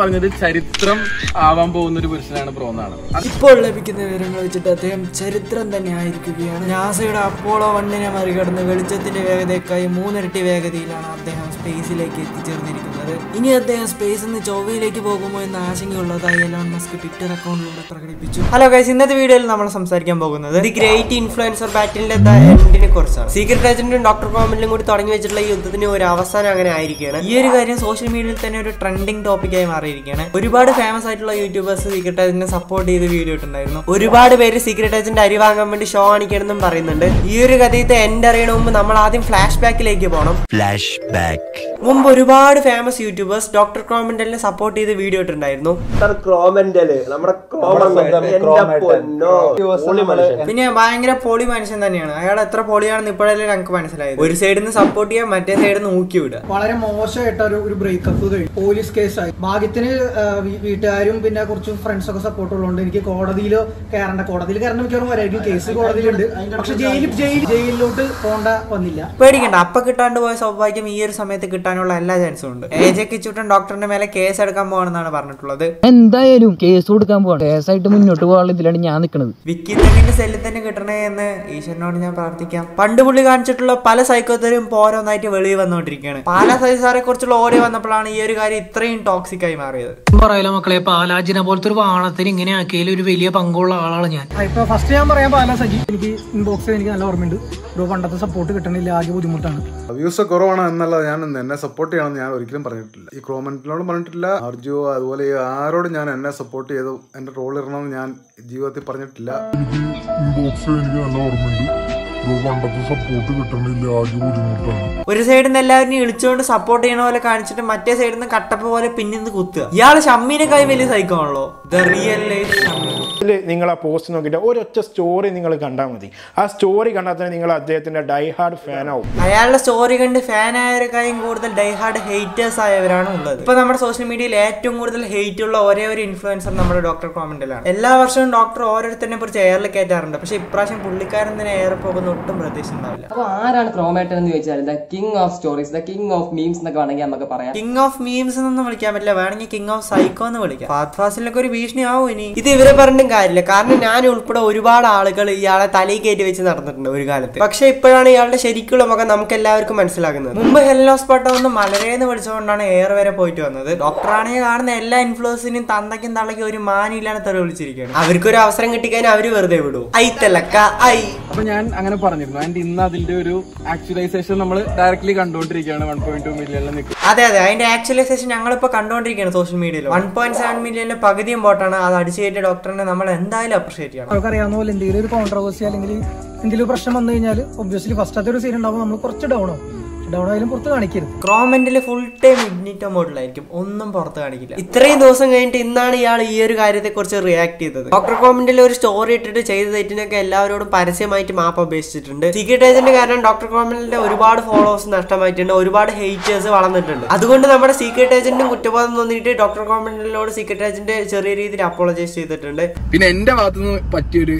പറഞ്ഞത് ചരിത്രം ആവാൻ പോകുന്ന ഒരു പുരുഷനാണ് ബ്രോ എന്നാണ്. ഇപ്പോൾ ലഭിക്കുന്ന വിവരങ്ങൾ വെച്ചിട്ട് അദ്ദേഹം ചരിത്രം തന്നെ ആയിരിക്കുകയാണ്. നാസയുടെ അപ്പോളോ വണ്ണിനെ മറികടന്ന് വെളിച്ചത്തിന്റെ വേഗതയ്ക്കായി മൂന്നിരട്ടി വേഗതയിലാണ് അദ്ദേഹം സ്പേസിലേക്ക് എത്തിച്ചേർന്നിരിക്കുന്നത്. ഇനി അദ്ദേഹം സ്പേസിൽ നിന്ന് ചൊവ്വയിലേക്ക് പോകുമോ എന്ന ആശങ്കയുള്ളതായി എലോൺ മസ്ക് ട്വിറ്റർ അക്കൗണ്ടിലൂടെ പ്രകടിപ്പിച്ചു. ഹലോ ഗൈസ് ഇന്നത്തെ വീഡിയോയിൽ നമ്മൾ സംസാരിക്കാൻ പോകുന്നത് ദി ഗ്രേറ്റ് ഇൻഫ്ലുവൻസർ ബാറ്റിലിന്റെ എൻഡിനെ കുറിച്ചാണ്. സീക്രട്ട് ഏജന്റും ഡോക്ടർ കോമന്റിലും കൂടി തുടങ്ങി വെച്ചിട്ടുള്ള യുദ്ധത്തിന് ഒരു അവസാനം അങ്ങനെ ആയിരിക്കുകയാണ്. ഈ ഒരു കാര്യം സോഷ്യൽ മീഡിയയിൽ തന്നെ ഒരു ട്രെൻഡിങ് ടോപ്പിക്കായി മാറിയിരിക്കുകയാണ് ഒരുപാട് ഫേമസ് ആയിട്ടുള്ള യൂട്യൂബേഴ്സ് സീക്രട്ട് ഏജന്റിനെ സപ്പോർട്ട് ചെയ്ത് വീഡിയോ ഇട്ടുണ്ടായിരുന്നു. ഒരുപാട് പേര് സീക്രട്ട് ഏജന്റ് അരി വാങ്ങാൻ വേണ്ടി ഷോ കാണിക്കണമെന്നും പറയുന്നുണ്ട്. ഈ ഒരു കഥയത്തെ എൻഡ് അറിയണ മുമ്പ് നമ്മൾ ആദ്യം ഫ്ലാഷ് ബാക്കിലേക്ക് പോകണം ഫ്ലാഷ് ബാക്ക് മുമ്പ് ഒരുപാട് ഫേമസ് യൂട്യൂബേഴ്സ് ഡോക്ടർ ക്രോമെന്റലിനെ സപ്പോർട്ട് ചെയ്ത് വീഡിയോ ഇട്ടുണ്ടായിരുന്നു പൊന്നോ. പിന്നെ ഭയങ്കര പോളി മനുഷ്യൻ തന്നെയാണ്. അയാൾ എത്ര പൊളിയാണെന്ന് ഇപ്പോഴല്ലേ ഞങ്ങൾക്ക് മനസ്സിലായത്. ഒരു സൈഡിൽ നിന്ന് സപ്പോർട്ട് ചെയ്യാൻ മറ്റേ സൈഡിൽ നിന്ന് ഊക്കി വിടുക. വളരെ മോശമായിട്ട് ഒരു ബ്രേക്കപ്പ് കഴിഞ്ഞു. പോലീസ് കേസായി ഭാഗ്യത്തിന് ആ, വീ- വീട്ടുകാരും പിന്നെ കുറച്ച് ഫ്രണ്ട്സ് ഒക്കെ സപ്പോർട്ട് ഉള്ളതുകൊണ്ട് എനിക്ക് കോടതിയിലോ കയറേണ്ട കോടതിയിൽ കയറേണ്ട മിക്കവാറും വരായിരിക്കും. കേസ് കോടതിയിലുണ്ട്. പക്ഷെ ജയിലിൽ ജയിൽ ജയിലിലോട്ട് പോണ്ട വന്നില്ല. പേടിക്കണ്ട. അപ്പൊ കിട്ടാണ്ട് പോയ സൗഭാഗ്യം ഈ ഒരു സമയത്ത് കിട്ടാനുള്ള എല്ലാ ചാൻസും ഉണ്ട്. എ. ജെ. കിച്ചൂട്ടൻ ഡോക്ടറിന്റെ മേലെ കേസ് എടുക്കാൻ പോകണമെന്നാണ് പറഞ്ഞിട്ടുള്ളത്. എന്തായാലും കേസ് കൊടുക്കാൻ പോകണം കേസായിട്ട് മുന്നോട്ട് പോകാനുള്ള ഇതിലാണ് ഞാൻ നിൽക്കുന്നത് വിക്കി തന്നെ സെല്ലിൽ തന്നെ കിട്ടണേ എന്ന് ഈശ്വരനോട് ഞാൻ പ്രാർത്ഥിക്കാം. പണ്ട് പുള്ളി കാണിച്ചിട്ടുള്ള പല സൈക്കോത്തരും പോരോന്നായിട്ട് വെളിയിൽ വന്നുകൊണ്ടിരിക്കുകയാണ്. പല സൈസാറെ കുറിച്ചുള്ള ഓഡിയോ വന്നപ്പോഴാണ് ഈ ഒരു കാര്യം ഇത്രയും ടോക്സിക് ആയി മാറിയത്. പറയല മക്കളെ പാലാജിനെ പോലത്തെ ഒരു വാണത്തിന് ഇങ്ങനെ ആക്കിയതിൽ ഒരു വലിയ പങ്കുള്ള ആളാണ് ഞാൻ. ഇപ്പൊ ഫസ്റ്റ് ഞാൻ പറയാൻ പാലാ സജി. എനിക്ക് ഇൻബോക്സ് എനിക്ക് നല്ല ഓർമ്മയുണ്ട്. ബ്രോ പണ്ടത്തെ സപ്പോർട്ട് കിട്ടണില്ല ആകെ ബുദ്ധിമുട്ടാണ്. വ്യൂസ് കുറവാണ് എന്നല്ല ഞാൻ എന്നെ സപ്പോർട്ട് ചെയ്യണം ഞാൻ ഒരിക്കലും പറഞ്ഞിട്ടില്ല. ഈ ക്രോമെന്റിനോട് പറഞ്ഞിട്ടില്ല അർജു അതുപോലെ ആരോട് ആരോടും ഞാൻ എന്നെ സപ്പോർട്ട് ചെയ്തു എന്റെ റോൾ ഇടണമെന്ന് ഞാൻ ജീവിതത്തിൽ പറഞ്ഞിട്ടില്ല. ഒരു സൈഡിൽ നിന്ന് എല്ലാവരും ഇളിച്ചുകൊണ്ട് സപ്പോർട്ട് ചെയ്യണ പോലെ കാണിച്ചിട്ട് മറ്റേ സൈഡിൽ നിന്ന് കട്ടപ്പ പോലെ പിന്നിന്ന് കുത്തുക. ഇയാൾ ഷമ്മീനെ കൈ വലിയ സൈക്കോ ആണല്ലോ. ദ റിയൽ ലൈഫ് ഷമ്മി ഇതിൽ നിങ്ങൾ ആ പോസ്റ്റ് നോക്കിയിട്ട് ഒരൊറ്റ സ്റ്റോറി നിങ്ങൾ കണ്ടാൽ മതി. ആ സ്റ്റോറി കണ്ടാൽ തന്നെ നിങ്ങൾ അദ്ദേഹത്തിന്റെ ഡൈഹാർഡ് ഫാൻ ആവും. അയാളുടെ സ്റ്റോറി കണ്ട് ഫാൻ ആയവരെക്കാളും കൂടുതൽ ഡൈഹാർഡ് ഹെയ്റ്റേഴ്സ് ആയവരാണ് ഉള്ളത്. ഇപ്പൊ നമ്മുടെ സോഷ്യൽ മീഡിയയിൽ ഏറ്റവും കൂടുതൽ ഹെയ്റ്റ് ഉള്ള ഒരേ ഒരു ഇൻഫ്ലുവൻസർ നമ്മുടെ ഡോക്ടർ കോമന്റിലാണ് എല്ലാ വർഷവും ഡോക്ടർ ഓരോരുത്തരെ കുറിച്ച് എയറിൽ കയറ്റാറുണ്ട്. പക്ഷെ ഇപ്രാവശ്യം പുള്ളിക്കാരൻ തന്നെ എയർ പോകുന്ന ഒട്ടും പ്രതീക്ഷ ഉണ്ടാവില്ല അപ്പൊ ആരാണ് ക്രോമേറ്റൻ എന്ന് ചോദിച്ചാൽ the king of stories the king of memes എന്നൊക്കെ വേണമെങ്കിൽ നമുക്ക് പറയാം. കിങ് ഓഫ് മീംസ് എന്നൊന്നും വിളിക്കാൻ പറ്റില്ല. വേണമെങ്കിൽ കിങ് ഓഫ് സൈക്കോ എന്ന് വിളിക്കാം. ഫാസ്റ്റ് ഫാസിലൊക്കെ ഒരു ഭീഷണി ആവും ഇനി. ഇത് ഇവരെ പറഞ്ഞിട്ടും കാര്യമില്ല. കാരണം ഞാൻ ഉൾപ്പെടെ ഒരുപാട് ആളുകൾ ഇയാളെ തലയിൽ കയറ്റി വെച്ച് നടന്നിട്ടുണ്ട് ഒരു കാലത്ത്. പക്ഷെ ഇപ്പോഴാണ് ഇയാളുടെ ശരിക്കുള്ള മുഖം നമുക്ക് എല്ലാവർക്കും മനസ്സിലാക്കുന്നത് മുമ്പ് ഹെല്ലോസ് പട്ടം ഒന്ന് മലരേന്ന് വിളിച്ചുകൊണ്ടാണ് എയർ വരെ പോയിട്ട് വന്നത്. ഡോക്ടറാണെങ്കിൽ കാണുന്ന എല്ലാ ഇൻഫ്ലുവൻസിനും തന്തയ്ക്കും തള്ളയ്ക്കും ഒരു മാനില്ലാതെ തെറി വിളിച്ചിരിക്കുകയാണ്. അവർക്കൊരു അവസരം കിട്ടിക്കഴിഞ്ഞാൽ അവർ വെറുതെ വിടൂ. ഐ തലക്ക ഐ. അപ്പൊ ഞാൻ അങ്ങനെ പറഞ്ഞിരുന്നു. ആൻഡ് ഇന്ന് അതിന്റെ ഒരു ആക്ച്വലൈസേഷൻ നമ്മൾ ഡയറക്ട്ലി കണ്ടുകൊണ്ടിരിക്കുകയാണ്. വൺ പോയിന്റ് ടു മില്യണിൽ നിൽക്കും അതെ അതെ. അതിന്റെ ആക്ച്വലൈസേഷൻ ഞങ്ങളിപ്പോ കണ്ടുകൊണ്ടിരിക്കുകയാണ് സോഷ്യൽ മീഡിയയിൽ വൺ പോയിന്റ് സെവൻ മില്യന്റെ പകുതി ഇമ്പോർട്ടാണ് അത് അടിച്ചു കയറ്റിയ ഡോക്ടറിനെ നമ്മൾ എന്തായാലും അപ്രിഷിയേറ്റ് ചെയ്യണം. നമുക്കറിയാവുന്ന പോലെ എന്തെങ്കിലും ഒരു കോൺട്രവേഴ്സി അല്ലെങ്കിൽ എന്തെങ്കിലും പ്രശ്നം വന്നു കഴിഞ്ഞാൽ ഒബ്വിയസ്ലി ഫസ്റ്റ് ഒരു സീൻ ഉണ്ടാവും നമ്മൾ കുറച്ച് ഡൗൺ ആവും. ഡൗൺ ആയാലും പുറത്ത് കാണിക്കരുത്. ക്രോമെന്റിൽ ഫുൾ ടൈം ഇഗ്നിറ്റോ മോഡിലായിരിക്കും ഒന്നും പുറത്ത് കാണിക്കില്ല. ഇത്രയും ദിവസം കഴിഞ്ഞിട്ട് ഇന്നാണ് ഇയാൾ ഈ ഒരു കാര്യത്തെ കുറിച്ച് റിയാക്ട് ചെയ്തത് ഡോക്ടർ ക്രോമിന്റെ ഒരു സ്റ്റോറി ഇട്ടിട്ട് ചെയ്ത തെറ്റിനൊക്കെ എല്ലാവരോടും പരസ്യമായിട്ട് മാപ്പ് അപേക്ഷിച്ചിട്ടുണ്ട്. സീക്രട്ട് ഏജന്റ് കാരണം ഡോക്ടർ ക്രോമിന്റെ ഒരുപാട് ഫോളോവേഴ്സ് നഷ്ടമായിട്ടുണ്ട്. ഒരുപാട് ഹേറ്റേഴ്സ് വളർന്നിട്ടുണ്ട്. അതുകൊണ്ട് നമ്മുടെ സീക്രട്ട് ഏജന്റും കുറ്റബോധം തോന്നിയിട്ട് ഡോക്ടർ ക്രോമിനോട് സീക്രട്ട് ഏജന്റ് ചെറിയ രീതിയിൽ അപ്പോളജൈസ് ചെയ്തിട്ടുണ്ട്. പിന്നെ എന്റെ ഭാഗത്തുനിന്ന് പറ്റിയൊരു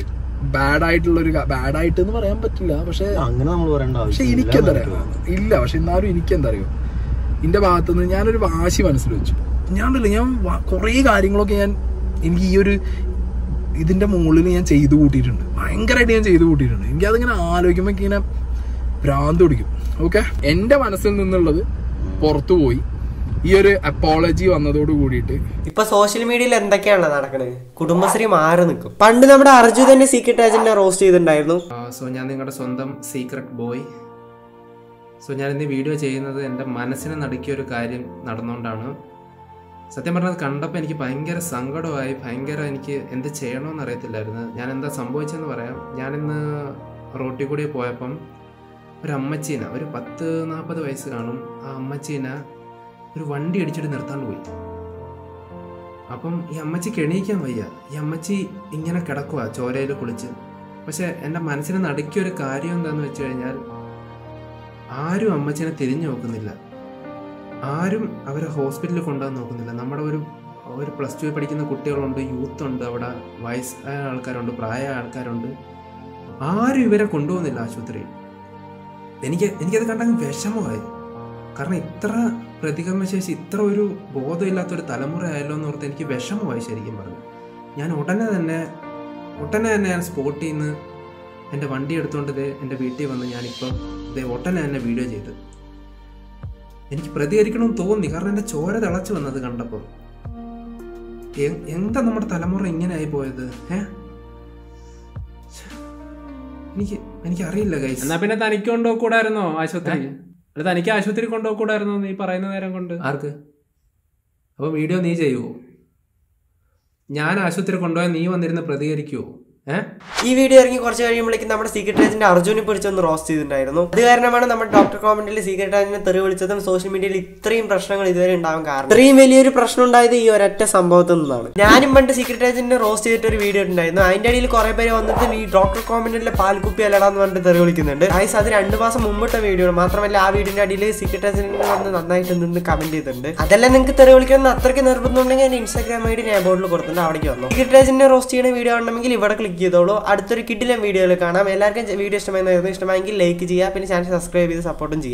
ബാഡ് ആയിട്ടുള്ള ഒരു ബാഡ് ആയിട്ട് എന്ന് പറയാൻ പറ്റില്ല പക്ഷെ അങ്ങനെ നമ്മൾ പറയേണ്ട പക്ഷെ എനിക്കെന്താ അറിയാ ഇല്ല പക്ഷെ എന്നാലും എനിക്കെന്താ അറിയോ എന്റെ ഭാഗത്തുനിന്ന് ഞാനൊരു വാശി മനസ്സിൽ വെച്ചു. ഞാനല്ല ഞാൻ കുറേ കാര്യങ്ങളൊക്കെ ഞാൻ എനിക്ക് ഈ ഒരു ഇതിന്റെ മുകളിൽ ഞാൻ ചെയ്തു കൂട്ടിയിട്ടുണ്ട്. ഭയങ്കരമായിട്ട് ഞാൻ ചെയ്തു കൂട്ടിയിട്ടുണ്ട്. എനിക്ക് അതിങ്ങനെ ആലോചിക്കുമ്പോൾ ഇങ്ങനെ ഭ്രാന്ത് പിടിക്കും. ഓക്കെ? എന്റെ മനസ്സിൽ നിന്നുള്ളത് പുറത്തു പോയി. ഈ ഒരു അപ്പോളജി വന്നതോട് കൂടിയിട്ട് ഇപ്പൊ സോഷ്യൽ മീഡിയയിൽ എന്തൊക്കെയാണ് നടക്കുന്നത് കുടുംബശ്രീ മാറി നിൽക്കും പണ്ട് നമ്മുടെ അർജു തന്നെ സീക്രട്ട് ഏജന്റിനെ റോസ്റ്റ് ചെയ്തിട്ടുണ്ടായിരുന്നു. സോ ഞാൻ നിങ്ങളുടെ സ്വന്തം സീക്രട്ട് ബോയ് സോ ഞാൻ ഇന്ന് വീഡിയോ ചെയ്യുന്നത് എന്റെ മനസ്സിനെ നടുക്കിയ ഒരു കാര്യം നടന്നുകൊണ്ടാണ് സത്യം പറഞ്ഞത് കണ്ടപ്പോൾ എനിക്ക് ഭയങ്കര സങ്കടമായി ഭയങ്കര എനിക്ക് എന്ത് ചെയ്യണമെന്ന് അറിയത്തില്ലായിരുന്നു. ഞാൻ എന്താ സംഭവിച്ചതെന്ന് പറയാം. ഞാനിന്ന് റോട്ടിൽ കൂടി പോയപ്പം ഒരു അമ്മച്ചീന ഒരു പത്ത് നാൽപ്പത് വയസ്സ് കാണും. ആ അമ്മച്ചീന ഒരു വണ്ടി അടിച്ചിട്ട് നിർത്താണ്ട് പോയി. അപ്പം ഈ അമ്മച്ചി എണീക്കാൻ വയ്യ. ഈ അമ്മച്ചി ഇങ്ങനെ കിടക്കുക ചോരയിൽ കുളിച്ച്. പക്ഷെ എന്റെ മനസ്സിനെ നടുക്കിയ ഒരു കാര്യം എന്താണെന്ന് വെച്ച് കഴിഞ്ഞാൽ ആരും അമ്മച്ചിനെ തിരിഞ്ഞു നോക്കുന്നില്ല. ആരും അവരെ ഹോസ്പിറ്റലിൽ കൊണ്ടുപോകാൻ നോക്കുന്നില്ല. നമ്മുടെ ഒരു ഒരു പ്ലസ് ടു പഠിക്കുന്ന കുട്ടികളുണ്ട് യൂത്ത് ഉണ്ട് അവിടെ വയസ്സായ ആൾക്കാരുണ്ട് പ്രായമായ ആൾക്കാരുണ്ട്. ആരും ഇവരെ കൊണ്ടുപോകുന്നില്ല ആശുപത്രിയിൽ. എനിക്ക് എനിക്കത് കണ്ടങ്ങ് വിഷമമായി. കാരണം ഇത്ര പ്രതികരണശേഷി ഇത്ര ഒരു ബോധമില്ലാത്തൊരു തലമുറ ആയല്ലോ എന്ന് ഓർത്ത് എനിക്ക് വിഷമമായി ശരിക്കും പറഞ്ഞു ഞാൻ ഉടനെ തന്നെ ഉടനെ തന്നെ ഞാൻ സ്പോട്ടിൽ നിന്ന് എന്റെ വണ്ടി എടുത്തുകൊണ്ട് ദേ എന്റെ വീട്ടിൽ വന്ന് ഞാനിപ്പം ഇതേ ഉടനെ തന്നെ വീഡിയോ ചെയ്ത്. എനിക്ക് പ്രതികരിക്കണമെന്ന് തോന്നി കാരണം എന്റെ ചോര തിളച്ചു വന്നത് കണ്ടപ്പോൾ. എന്താ നമ്മുടെ തലമുറ ഇങ്ങനെ ആയി പോയത് ഏ എനിക്ക് എനിക്കറിയില്ല ഗൈസ് എന്നാ പിന്നെ തനിക്കൊണ്ടോ കൂടായിരുന്നോ ആശുപത്രി? അല്ല തനിക്ക് ആശുപത്രി കൊണ്ടുപോകൂടായിരുന്നു നീ പറയുന്ന നേരം കൊണ്ട്? ആർക്ക്? അപ്പോൾ വീഡിയോ നീ ചെയ്യുമോ ഞാൻ ആശുപത്രി കൊണ്ടുപോയാൽ നീ വന്നിരുന്ന് പ്രതികരിക്കുവോ? ഏഹ് ഈ വീഡിയോ ഇറങ്ങി കുറച്ച് കഴിയുമ്പോഴേക്കും നമ്മുടെ സീക്രട്ട് ഏജന്റ് അർജുനെ പിടിച്ചൊന്ന് റോസ്റ്റ് ചെയ്തിട്ടുണ്ടായിരുന്നു. അത് കാരണമാണ് നമ്മുടെ ഡോക്ടർ കോമന്റിൽ സീക്രട്ട് ഏജന്റിനെ തെറി വിളിച്ചതും സോഷ്യൽ മീഡിയയിൽ ഇത്രയും പ്രശ്നങ്ങൾ ഇതുവരെ ഉണ്ടാവാൻ കാരണം. ഇത്രയും വലിയൊരു പ്രശ്നം ഉണ്ടായത് ഈ ഒരൊറ്റ സംഭവത്തിൽ നിന്നാണ്. ഞാനും പണ്ട് സീക്രട്ട് ഏജന്റിനെ റോസ്റ്റ് ചെയ്തിട്ട് ഒരു വീഡിയോ ഉണ്ടായിരുന്നു അതിന്റെ ഇടയിൽ കുറെ പേര് വന്നിട്ട് ഈ ഡോക്ടർ കോമന്റിലെ പാൽക്കുപ്പി അല്ലടാന്ന് പറഞ്ഞിട്ട് തെറി വിളിക്കുന്നുണ്ട്. ആയിസ് അത് രണ്ട് മാസം മുമ്പിട്ട വീഡിയോ മാത്രമല്ല ആ വീഡിയോന്റെ അടിയിൽ സീക്രട്ട് ഏജന്റിനെ വന്ന് നന്നായിട്ട് നിന്ന് കമന്റ് ചെയ്തിട്ടുണ്ട്. അതെല്ലാം നിങ്ങൾക്ക് തെറി വിളിക്കണം അത്രയ്ക്ക് നിർബന്ധമുണ്ടെങ്കിൽ ഇൻസ്റ്റാഗ്രാം ഐ ഡി ഞാൻ ബോർഡിൽ കൊടുത്തിട്ടുണ്ട്. അവിടേക്ക് വന്നു. സീക്രട്ട് ഏജന്റിനെ റോസ്റ്റ് ചെയ്യുന്ന വീഡിയോ ഉണ്ടെങ്കിൽ ഇവിടെ ക്ലിക്ക് ചെയ്തോളൂ. അടുത്തൊരു കിഡിലും വീഡിയോയിൽ കാണാം. എല്ലാവർക്കും വീഡിയോ ഇഷ്ടമായിരുന്നു ഇഷ്ടമായെങ്കിൽ ലൈക്ക് ചെയ്യുക. പിന്നെ ചാനൽ സബ്സ്ക്രൈബ് ചെയ്ത് സപ്പോർട്ടും ചെയ്യുക.